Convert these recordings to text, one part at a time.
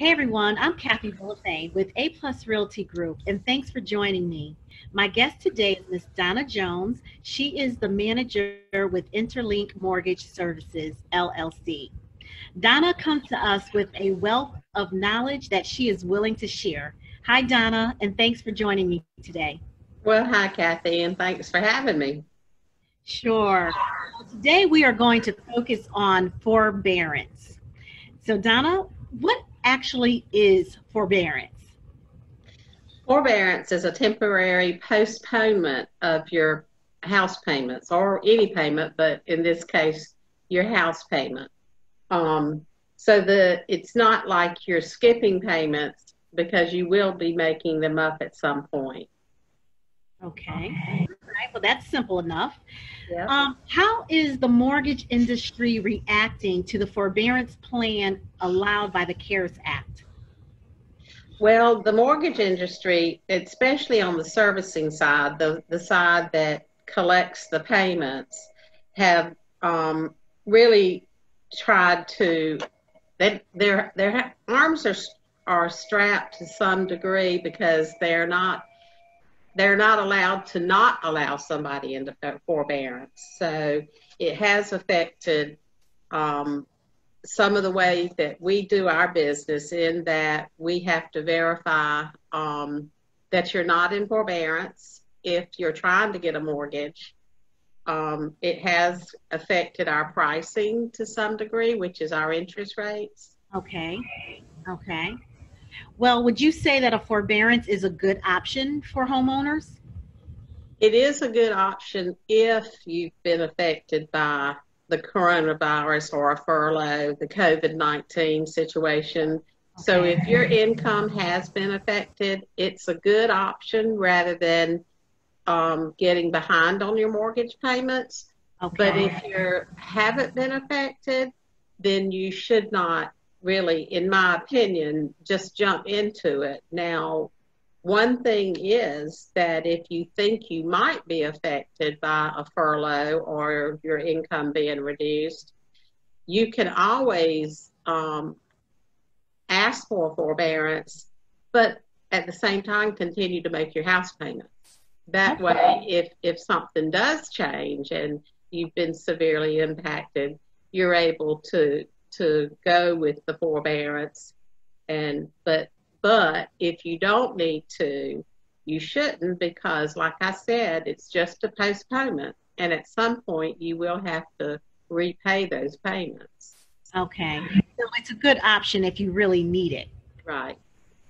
Hey everyone, I'm Kathy Villafane with A Plus Realty Group, and thanks for joining me. My guest today is Miss Donna Jones. She is the manager with Interlinc Mortgage Services, LLC. Donna comes to us with a wealth of knowledge that she is willing to share. Hi, Donna, and thanks for joining me today. Well, hi, Kathy, and thanks for having me. Sure. Today we are going to focus on forbearance. So, Donna, what actually is forbearance? Forbearance is a temporary postponement of your house payments or any payment, but in this case, your house payment. Um, so the it's not like you're skipping payments because you will be making them up at some point. Okay. Right. Well, that's simple enough. Yep. Um, how is the mortgage industry reacting to the forbearance plan allowed by the CARES Act? Well, the mortgage industry, especially on the servicing side, the, the side that collects the payments, have um, really tried to. They, their their arms are are strapped to some degree because they're not they're not allowed to not allow somebody into forbearance. So it has affected um, some of the ways that we do our business in that we have to verify um, that you're not in forbearance if you're trying to get a mortgage. Um, it has affected our pricing to some degree, which is our interest rates. Okay. Okay. Well, would you say that a forbearance is a good option for homeowners? It is a good option if you've been affected by the coronavirus or a furlough, the COVID 19 situation. Okay. So, if your income has been affected, it's a good option rather than um, getting behind on your mortgage payments. Okay. But if you haven't been affected, then you should not really, in my opinion, just jump into it. Now, one thing is that if you think you might be affected by a furlough or your income being reduced, you can always um, ask for forbearance, but at the same time continue to make your house payments. That way, if if something does change and you've been severely impacted, you're able to to go with the forbearance. And but but if you don't need to you shouldn't because like i said it's just a postponement. And at some point you will have to repay those payments. Okay. So it's a good option if you really need it. Right.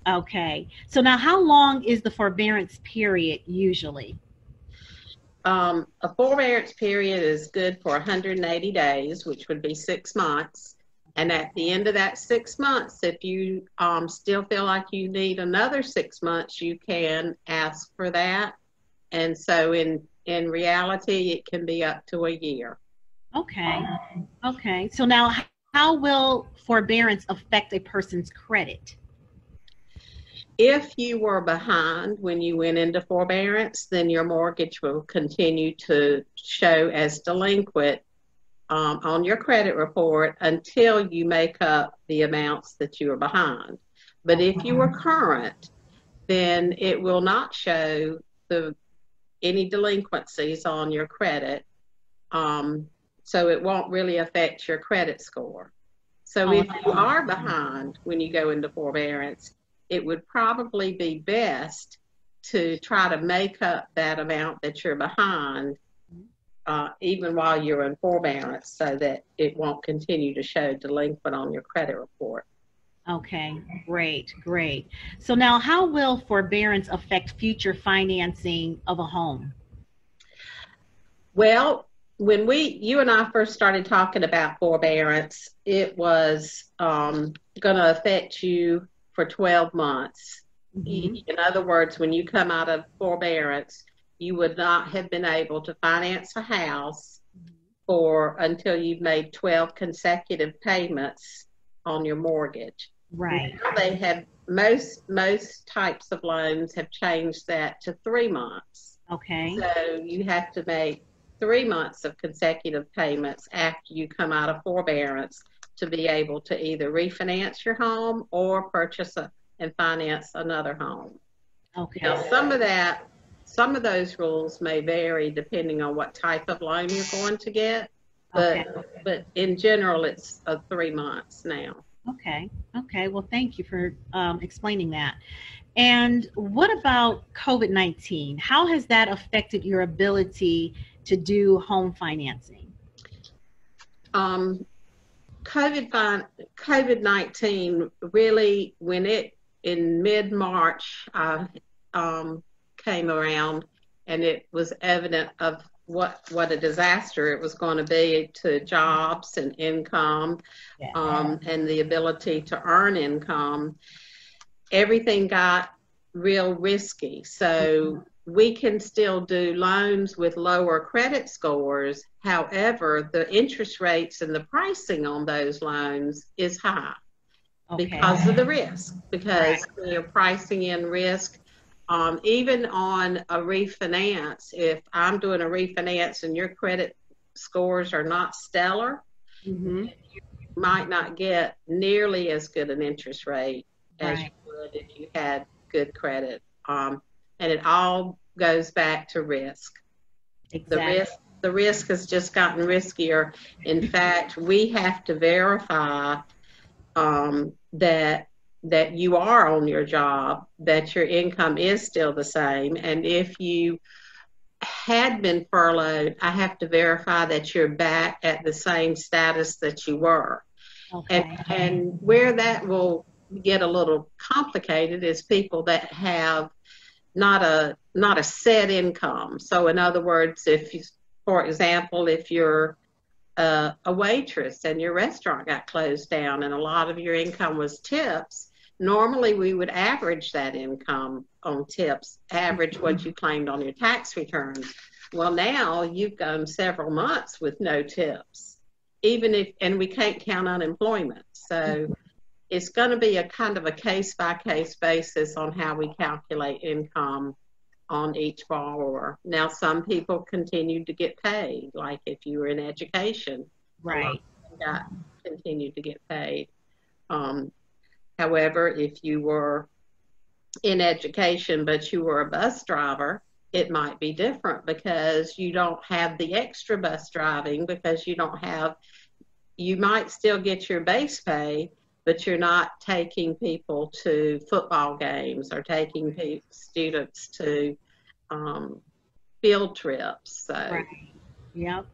Okay. So now how long is the forbearance period usually? Um, a forbearance period is good for 180 days, which would be six months. And at the end of that six months, if you um, still feel like you need another six months, you can ask for that. And so in in reality, it can be up to a year. Okay. Okay. So now, how will forbearance affect a person's credit? If you were behind when you went into forbearance, then your mortgage will continue to show as delinquent um, on your credit report until you make up the amounts that you are behind. But if you are current, then it will not show the any delinquencies on your credit. Um, so it won't really affect your credit score. So if you are behind when you go into forbearance, it would probably be best to try to make up that amount that you're behind uh, even while you're in forbearance so that it won't continue to show delinquent on your credit report. Okay, great, great. So now how will forbearance affect future financing of a home? Well, when we, you and I first started talking about forbearance, it was um, going to affect you for 12 months. Mm-hmm. In other words, when you come out of forbearance, you would not have been able to finance a house for until you've made 12 consecutive payments on your mortgage. Right. Now they have most most types of loans have changed that to 3 months. Okay. So you have to make 3 months of consecutive payments after you come out of forbearance to be able to either refinance your home or purchase a, and finance another home. Okay. Now, some of that, some of those rules may vary depending on what type of loan you're going to get, but Okay. but in general, it's uh, three months now. Okay. Okay. Well, thank you for um, explaining that. And what about COVID 19? How has that affected your ability to do home financing? Um, COVID COVID nineteen really when it in mid March uh, um, came around and it was evident of what what a disaster it was going to be to jobs and income Yeah. um, and the ability to earn income, everything got real risky. So we can still do loans with lower credit scores. However, the interest rates and the pricing on those loans is high okay. because of the risk. Because you're pricing in risk. Um, even on a refinance, if I'm doing a refinance and your credit scores are not stellar, hmm might not get nearly as good an interest rate as you would if you had good credit. Um, and it all goes back to risk. The risk the risk has just gotten riskier. In fact, we have to verify um, that that you are on your job, that your income is still the same, and if you had been furloughed, I have to verify that you're back at the same status that you were. Okay. And, and where that will get a little complicated is people that have not a not a set income. So in other words, if you, for example, if you're uh, a waitress and your restaurant got closed down and a lot of your income was tips, normally we would average that income on tips, average what you claimed on your tax returns. Well, now you've gone several months with no tips, even if, and we can't count unemployment. So it's going to be a kind of a case by case basis on how we calculate income on each borrower. Now, some people continue to get paid, like if you were in education, right. got continued to get paid. Um, however, if you were in education but you were a bus driver, it might be different because you don't have the extra bus driving because you don't have. You might still get your base pay, but you're not taking people to football games or taking students to um, field trips. So. Right. Yep.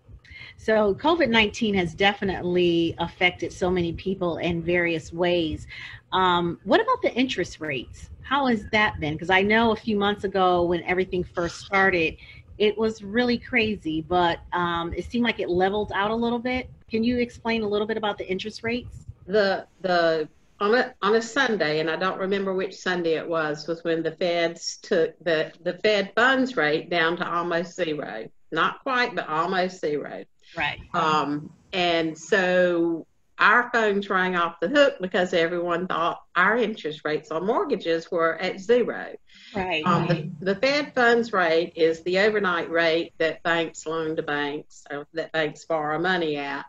So COVID 19 has definitely affected so many people in various ways. Um, what about the interest rates? How has that been? Because I know a few months ago when everything first started, it was really crazy, but um, it seemed like it leveled out a little bit. Can you explain a little bit about the interest rates? the the on a on a Sunday, and I don't remember which Sunday it was, was when the Feds took the the Fed funds rate down to almost zero. Not quite, but almost zero. Right. Um, and so our phones rang off the hook because everyone thought our interest rates on mortgages were at zero. Right. Um, the, the Fed funds rate is the overnight rate that banks loan to banks, or that banks borrow money at.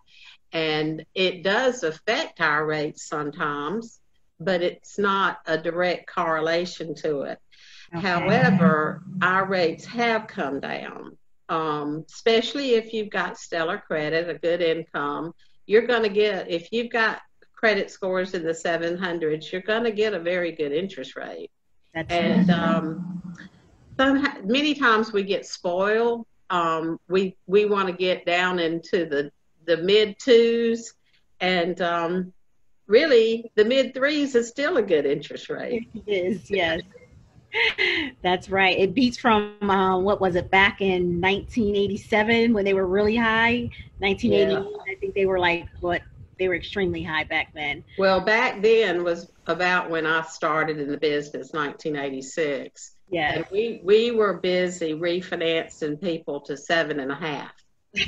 And it does affect our rates sometimes, but it's not a direct correlation to it. Okay. However, our rates have come down, um, especially if you've got stellar credit, a good income. You're going to get, if you've got credit scores in the 700s, you're going to get a very good interest rate. That's And um, some, many times we get spoiled. Um, we we want to get down into the the mid twos, and um, really the mid threes is still a good interest rate. It is, yes. That's right. It beats from uh, what was it back in 1987 when they were really high. 1980, I think they were like what they were extremely high back then. Well, back then was about when I started in the business, 1986, Yeah. and we we were busy refinancing people to seven and a half. so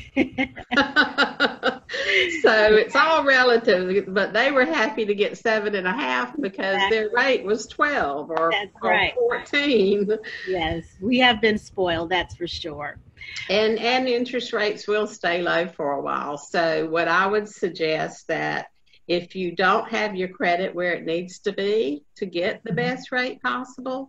it's all relative, but they were happy to get seven and a half because their rate was 12 or, right. 14. yes, we have been spoiled. That's for sure. And, and interest rates will stay low for a while. So what I would suggest that If you don't have your credit where it needs to be to get the mm-hmm. best rate possible,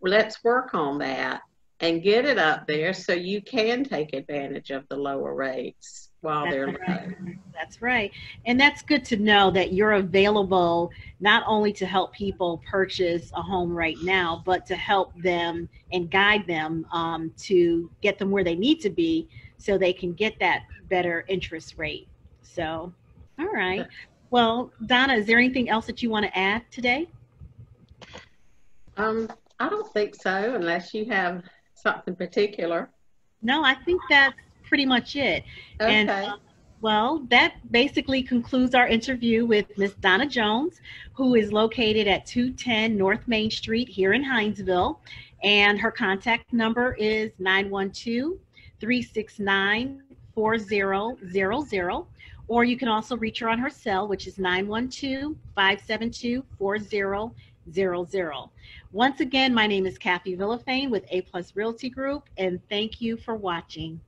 let's work on that and get it up there so you can take advantage of the lower rates while That's they're right. low. That's right. And that's good to know that you're available not only to help people purchase a home right now, but to help them and guide them um, to get them where they need to be so they can get that better interest rate. So, all right. Well, Donna, is there anything else that you want to add today? Um, I don't think so unless you have something particular. No, I think that's pretty much it. And, Okay. uh, well, that basically concludes our interview with Miss Donna Jones, who is located at 210 North Main Street here in Hinesville. And her contact number is 912 369 4000. Or you can also reach her on her cell, which is 912 572 4000. Once again, my name is Kathy Villafane with A Plus Realty Group, and thank you for watching.